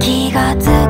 気がつく